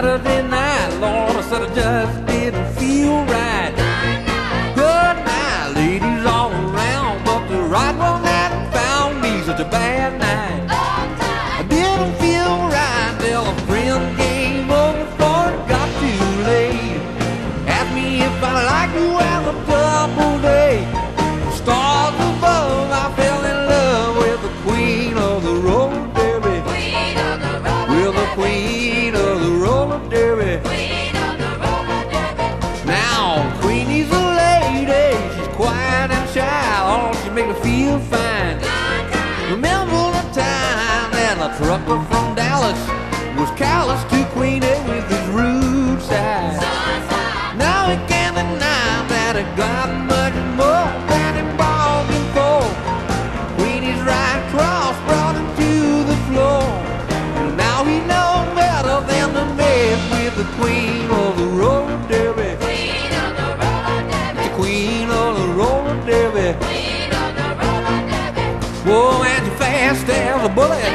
Saturday night, Lord, I said I just didn't feel right. Good night, ladies all around, but the right one hadn't found me such a bad night. I didn't feel right till a friend came over for it got too late. Asked me if I liked to derby. Now, Queenie's a lady, she's quiet and shy. Oh, she make me feel fine. Remember the time that a trucker from Dallas was callous to Queenie with his rude side. Now he can't deny that it got Whoa, and she fast as a bullet.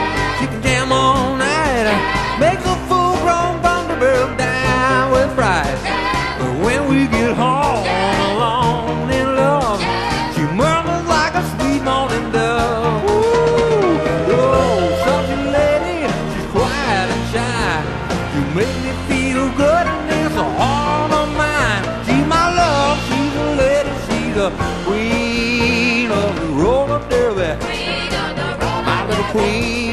Queen